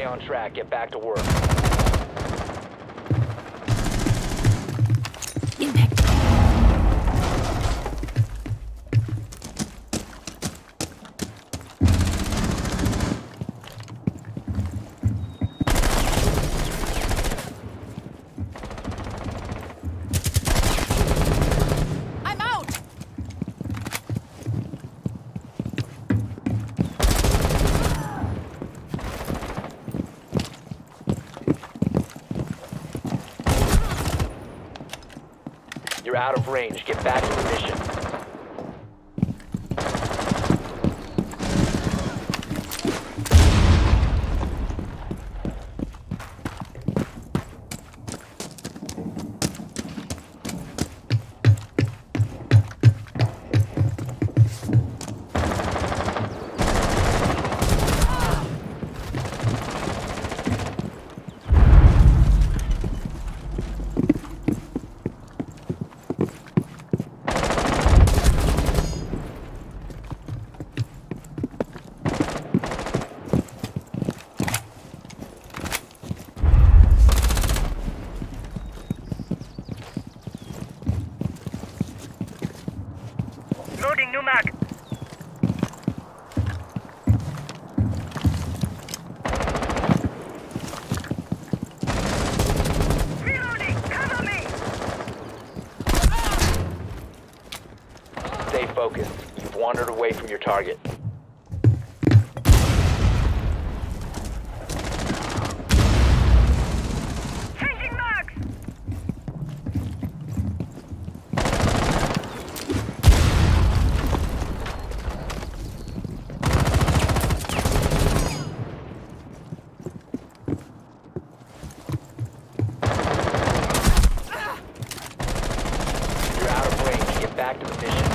Stay on track. Get back to work. Out of range. Get back to the mission. Loading new mag. Reloading. Cover me. Stay focused. You've wandered away from your target. Changing mags. You're out of range. Get back to the mission.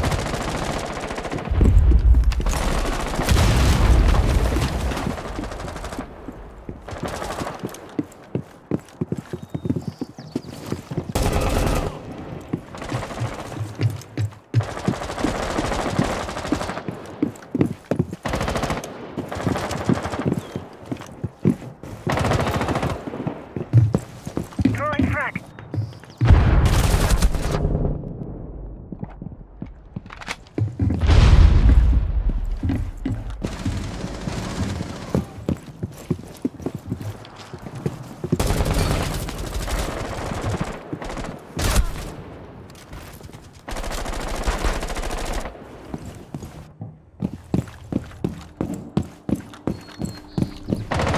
Throwing frag.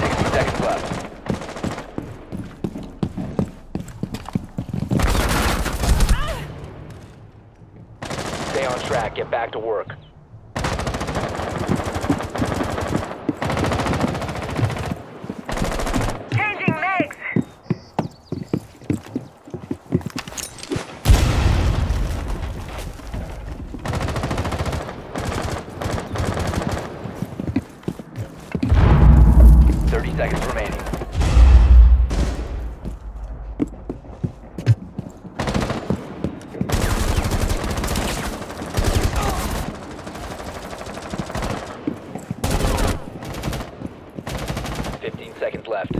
Sixty seconds left. Stay on track. Get back to work. Changing mags. Thirty seconds remaining. Fifteen seconds left.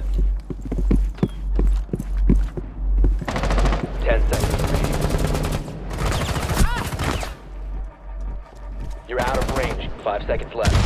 Ten seconds remaining. You're out of range. Five seconds left.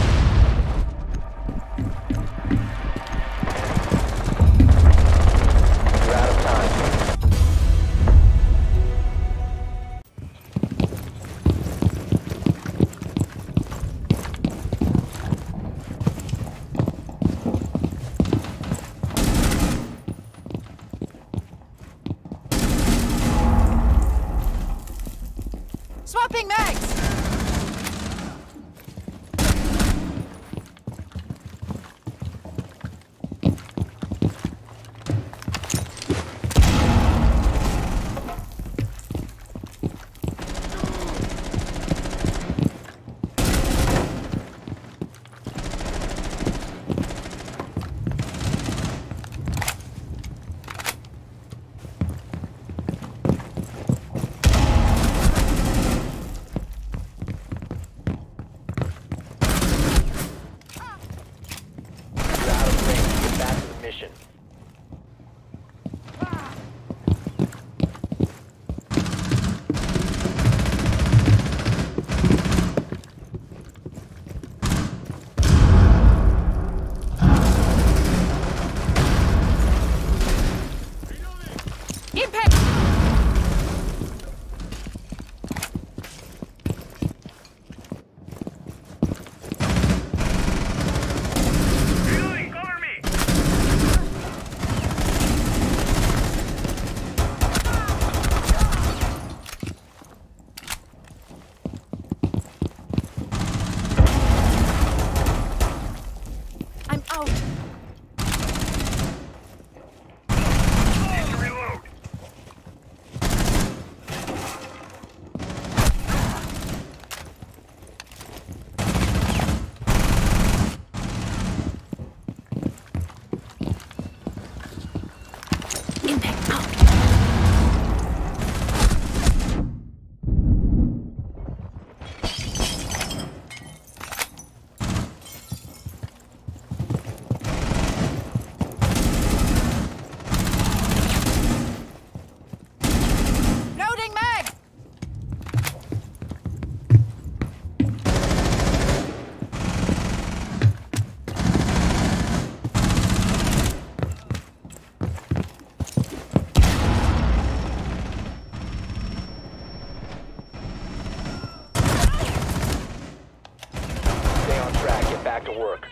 to work.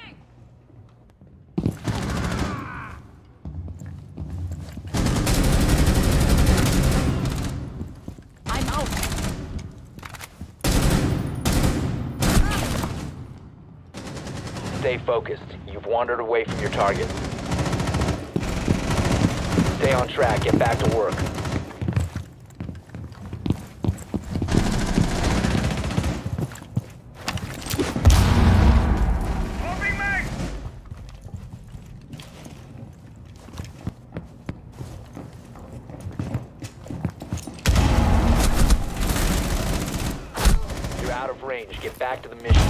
I'm out. Stay focused. You've wandered away from your target. Stay on track. Get back to work. Range. Get back to the mission.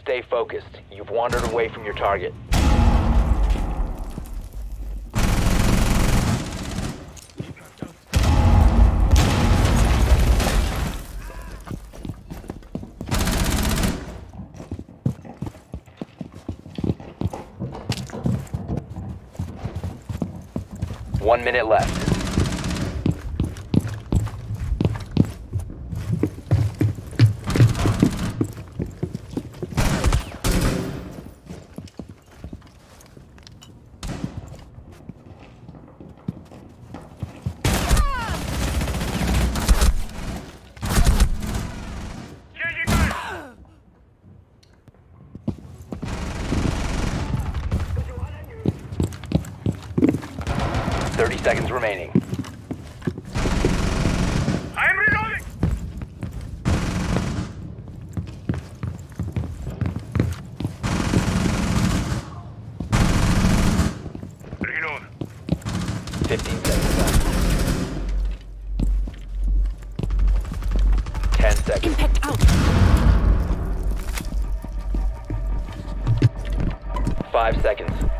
Stay focused. You've wandered away from your target. One minute left. 30 seconds remaining. I'm reloading! Reload. 15 seconds left. 10 seconds. Impact out! 5 seconds.